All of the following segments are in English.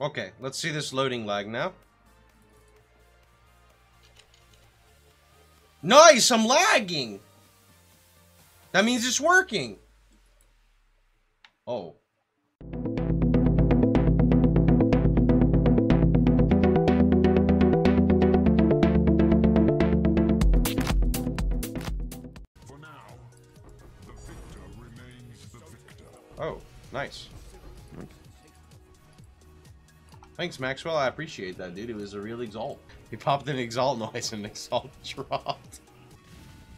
Okay, let's see this loading lag now. Nice, I'm lagging! That means it's working! Oh. Now, the victor remains the victor. Oh, nice. Thanks, Maxwell. I appreciate that, dude. It was a real exalt. He popped an exalt noise and exalt dropped.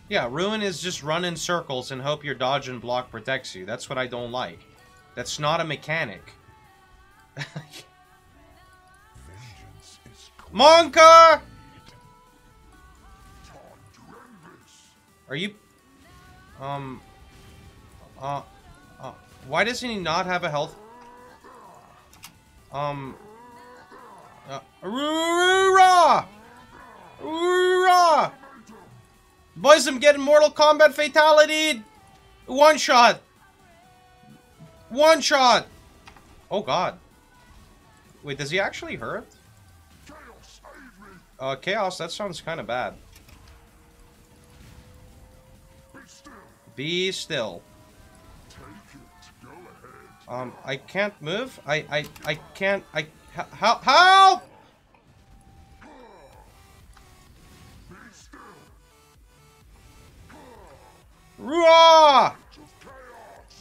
Yeah, Ruin is just run in circles and hope your dodge and block protects you. That's what I don't like. That's not a mechanic. Monka! Time to end this. Are you... Um... Uh... uh why doesn't he not have a health... Um... Uh! Boys, I'm getting Mortal Kombat Fatality! One shot! One shot! Oh god. Wait, does he actually hurt? Uh, Chaos, that sounds kind of bad. Be still. Um, I can't move. I, I, I can't. I. Help! Still. Ruah!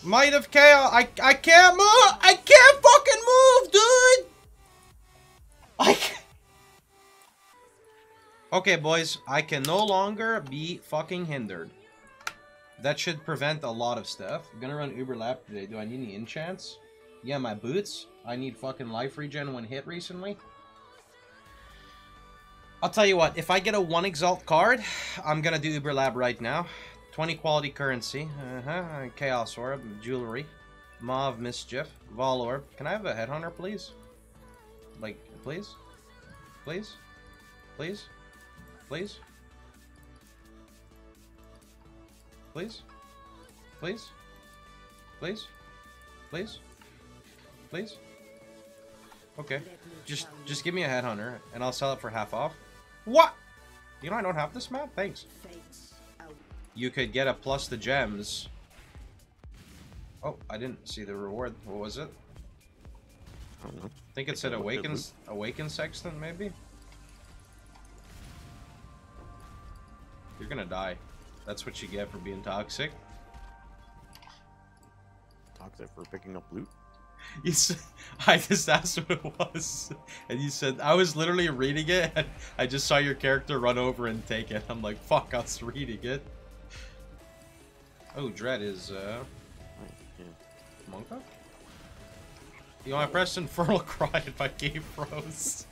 Might of chaos. I, I can't move. I can't fucking move, dude. I. Okay, boys. I can no longer be fucking hindered. That should prevent a lot of stuff. I'm gonna run Uber today. Do I need any enchants? Yeah, my boots. I need fucking life regen when hit recently. I'll tell you what, if I get a 1 Exalt card, I'm gonna do Uber Lab right now. 20 quality currency. Uh-huh. Chaos Orb, Jewelry. Mauve Mischief. Vaal Orb. Can I have a Headhunter, please? Like, please? Please? Please? Please? Please? Please? Please? Please? Please? Okay. Just just give me a headhunter and I'll sell it for half off. What? You know I don't have this map? Thanks. You could get a plus the gems. Oh, I didn't see the reward. What was it? I don't know. I think it said awakens awaken sextant maybe? You're gonna die. That's what you get for being toxic. Toxic for picking up loot. You said, I just asked what it was, and you said I was literally reading it, and I just saw your character run over and take it. I'm like, fuck, I was reading it. Oh, Dread is uh. Monka. You know, I pressed Infernal Cry and my game froze.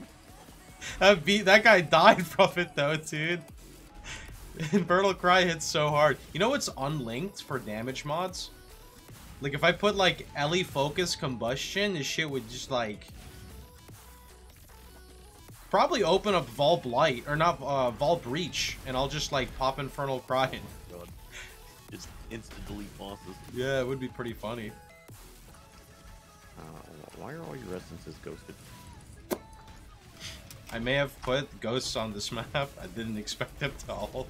that beat that guy died from it though, dude. Infernal Cry hits so hard. You know what's unlinked for damage mods? Like if I put like Ele Focus Combustion, this shit would just like probably open up Vaal Blight or not uh, Vaal Breach, and I'll just like pop Infernal Cry. in. God. Just instant delete bosses. Yeah, it would be pretty funny. Uh, why are all your essences ghosted? I may have put ghosts on this map. I didn't expect them to all.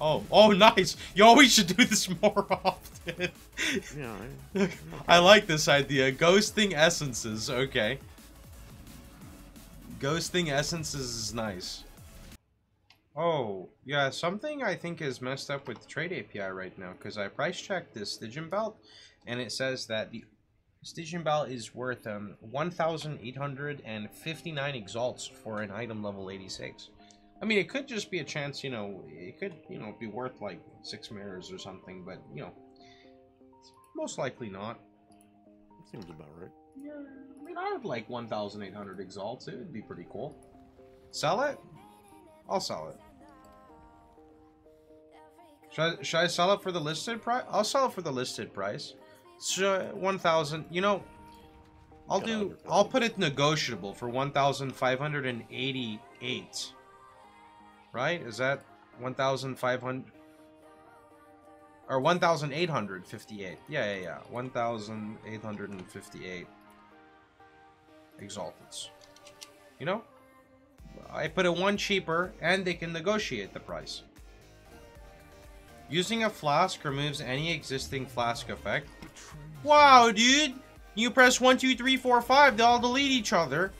Oh, oh, nice! Yo, we should do this more often. Yeah, I, I like this idea. Ghosting essences. Okay. Ghosting essences is nice. Oh, yeah, something I think is messed up with Trade API right now, because I price checked this Stygian Belt, and it says that the Stygian Belt is worth um, 1,859 exalts for an item level 86. I mean, it could just be a chance, you know, it could, you know, be worth like six mirrors or something, but, you know, most likely not. seems about right. Yeah, I mean, I would like 1,800 exalts. It would be pretty cool. Sell it? I'll sell it. Should I, should I sell it for the listed price? I'll sell it for the listed price. So, 1,000. You know, I'll do. I'll put it negotiable for 1,588. Right? Is that 1,500? Or 1,858. Yeah, yeah, yeah. 1,858 exalteds. You know? I put it one cheaper, and they can negotiate the price. Using a flask removes any existing flask effect. Wow, dude! You press 1, 2, 3, 4, 5, they all delete each other.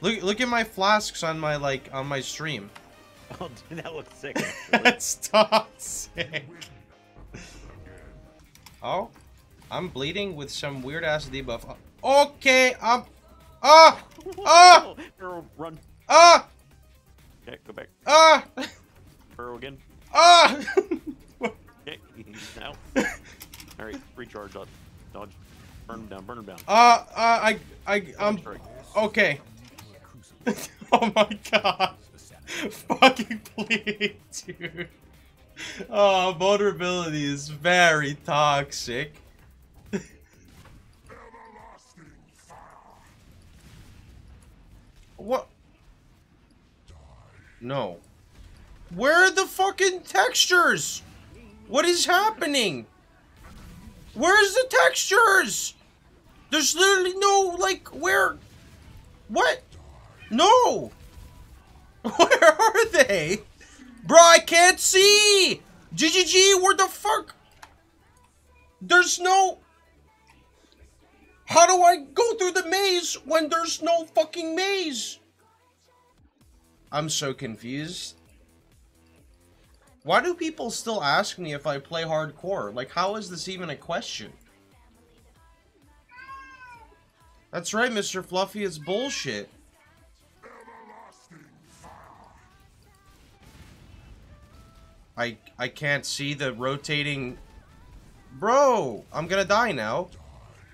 Look, look at my flasks on my, like, on my stream. Oh, dude, that looks sick. That's toxic. Oh, I'm bleeding with some weird ass debuff. Okay, I'm. Ah! Ah! Burrow, run. Ah! Okay, go back. Ah! Burrow again. Ah! Okay, now. All right, recharge. Dodge. Dodge. Burn him down. Burn him down. uh, uh, I, I, um, Strike. okay. oh my god. Fucking please, dude. Oh, vulnerability is very toxic. What? No. Where are the fucking textures? What is happening? Where's the textures? There's literally no, like, where? What? No! Where are they? Bro, I can't see! GGG, where the fuck? There's no... How do I go through the maze when there's no fucking maze? I'm so confused. Why do people still ask me if I play hardcore? Like, how is this even a question? That's right, Mr. Fluffy, it's bullshit. I I can't see the rotating... Bro, I'm gonna die now.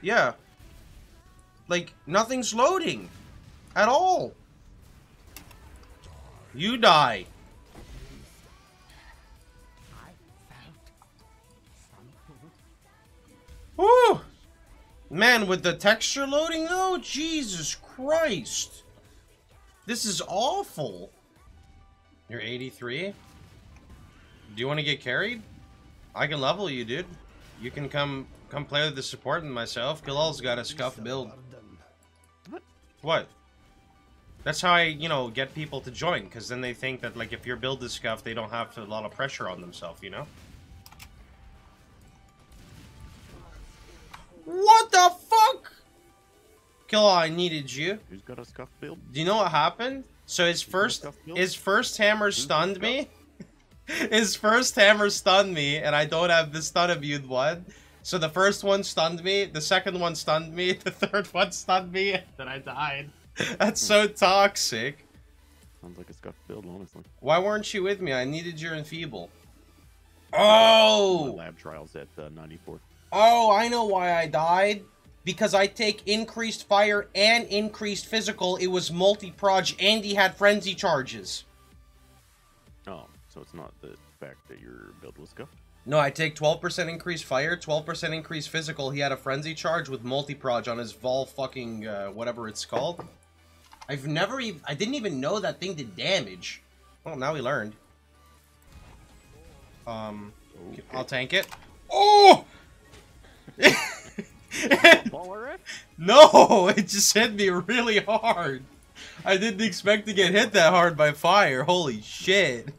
Yeah. Like, nothing's loading. At all. You die. Woo! Man, with the texture loading though, Jesus Christ. This is awful. You're 83? Do you want to get carried? I can level you, dude. You can come come play with the support and myself. Kilal's got a scuff build. What? What? That's how I, you know, get people to join, because then they think that, like, if your build is scuffed, they don't have to, a lot of pressure on themselves, you know? What the fuck? Kill, I needed you. Who's got a scuff build? Do you know what happened? So his first his first hammer got stunned scuff? me. His first hammer stunned me, and I don't have the stun immune one. So the first one stunned me, the second one stunned me, the third one stunned me, and then I died. That's so toxic. Sounds like a scuff build, honestly. Why weren't you with me? I needed your enfeeble. My Oh! lab trials at uh, 94. Oh, I know why I died. Because I take increased fire and increased physical. It was multi-proj and he had frenzy charges. So it's not the fact that your build was scuffed? No, I take 12% increased fire, 12% increased physical. He had a frenzy charge with multi-proj on his Vaal fucking, uh, whatever it's called. I've never even, I didn't even know that thing did damage. Well, now we learned. Um, Okay. I'll tank it. Oh! No, it just hit me really hard. I didn't expect to get hit that hard by fire. Holy shit.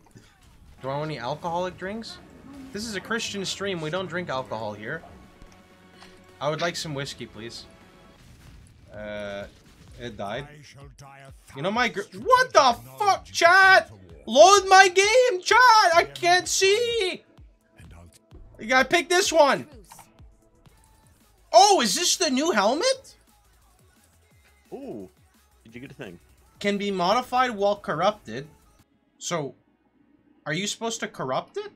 Do I want any alcoholic drinks? This is a Christian stream. We don't drink alcohol here. I would like some whiskey, please. Uh, it died. You know my gr- What the fuck, chat? Load my game, chat! I can't see! You gotta pick this one. Oh, is this the new helmet? Ooh, did you get a thing? Can be modified while corrupted. So, are you supposed to corrupt it?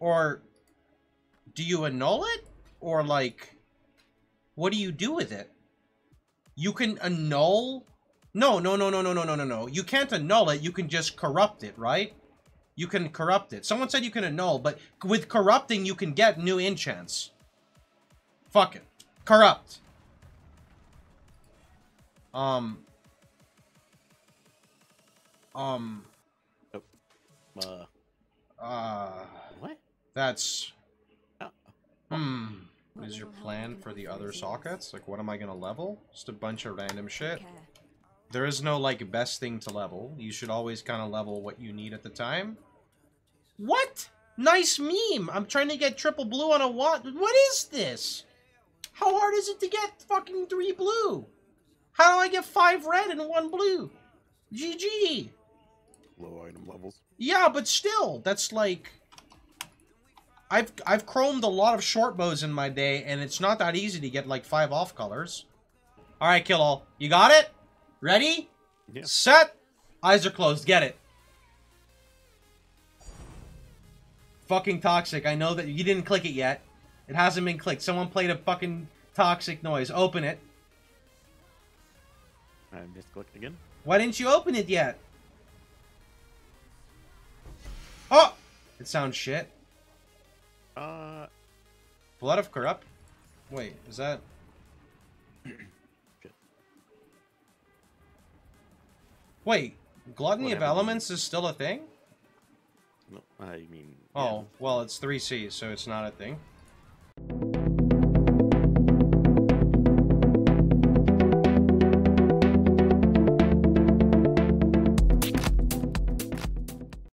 Or do you annul it? Or like, what do you do with it? You can annul? No, no, no, no, no, no, no, no, no. You can't annul it. You can just corrupt it, right? You can corrupt it. Someone said you can annul, but with corrupting, you can get new enchants. Fuck it. Corrupt. Um. Um. Uh, Uh. what? That's. Oh. Hmm. What is your plan for the other sockets? Like, what am I gonna level? Just a bunch of random shit. There is no, like, best thing to level. You should always kind of level what you need at the time. What? Nice meme! I'm trying to get triple blue on a what? What is this? How hard is it to get fucking three blue? How do I get five red and one blue? GG! Low item levels. Yeah, but still, that's like... I've I've chromed a lot of short bows in my day, and it's not that easy to get like five off colors. Alright, kill all. You got it? Ready? Yeah. Set! Eyes are closed. Get it. Fucking toxic. I know that you didn't click it yet. It hasn't been clicked. Someone played a fucking toxic noise. Open it. I just clicked again. Why didn't you open it yet? It sounds shit. Uh, Blood of Corrupt? Wait, is that... Wait, Gluttony of Elements is still a thing? no, I mean. Oh, well, it's 3C, so it's not a thing. Yeah.